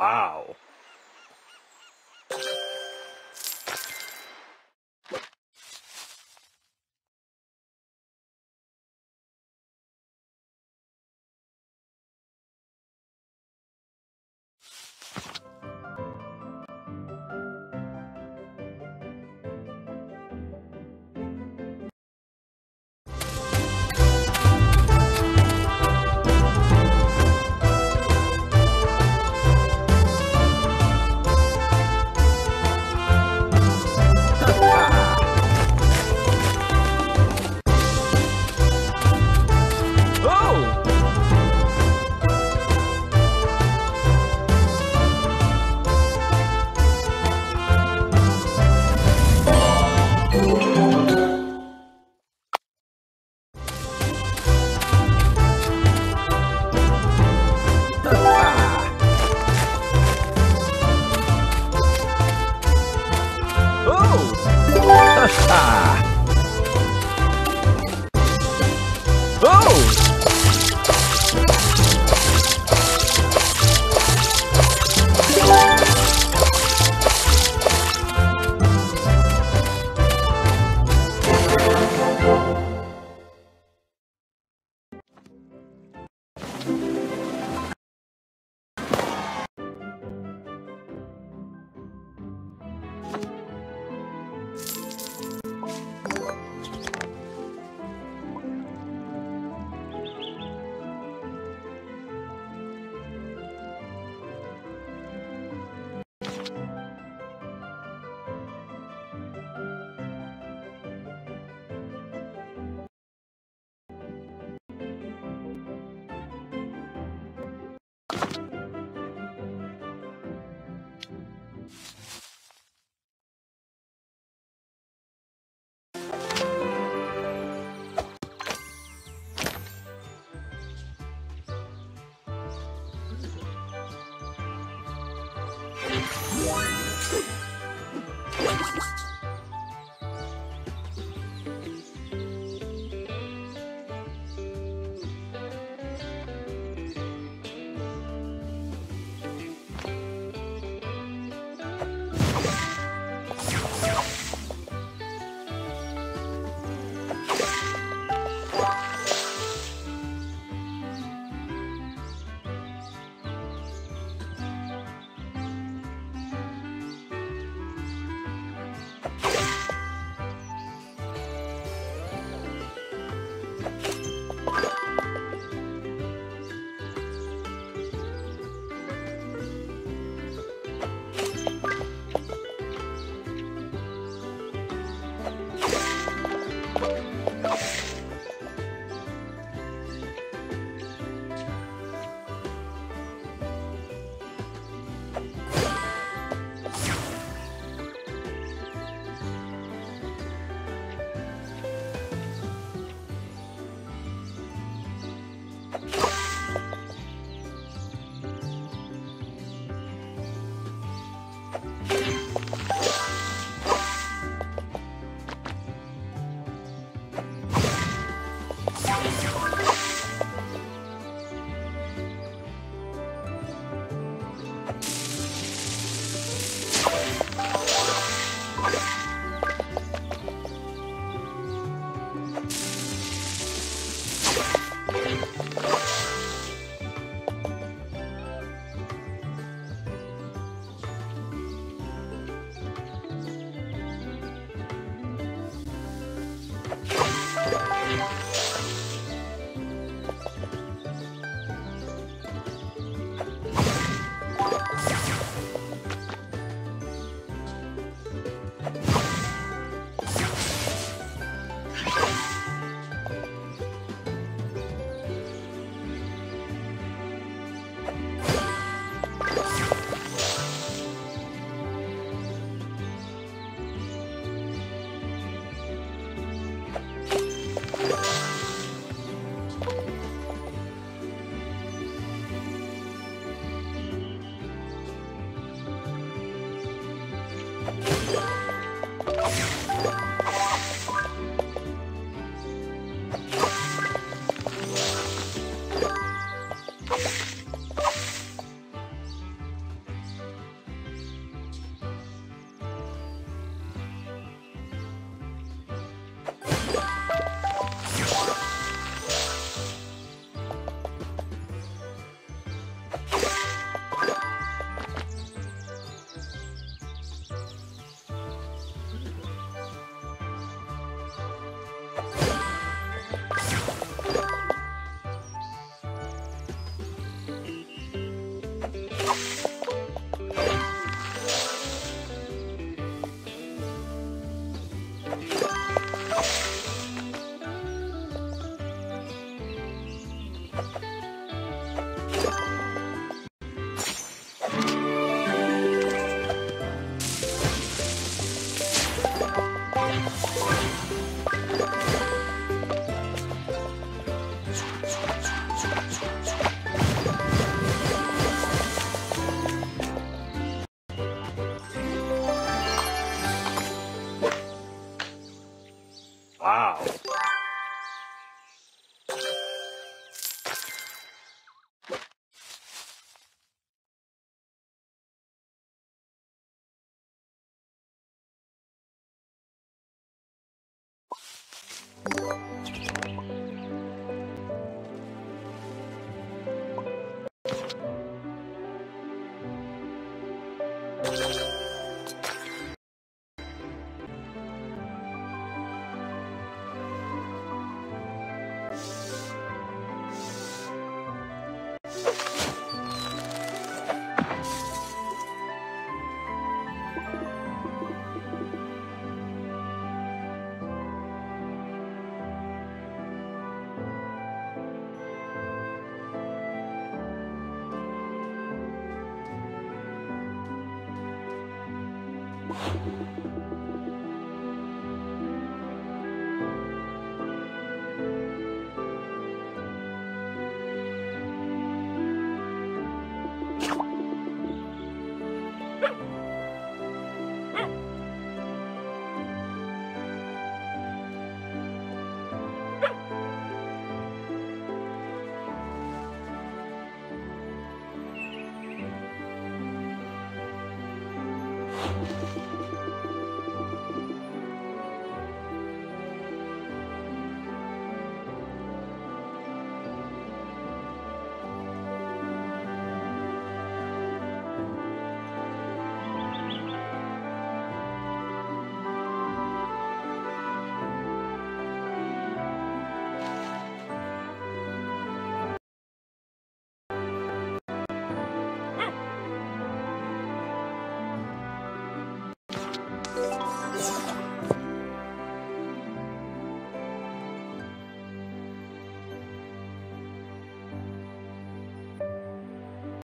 Wow. Wow. You Oh!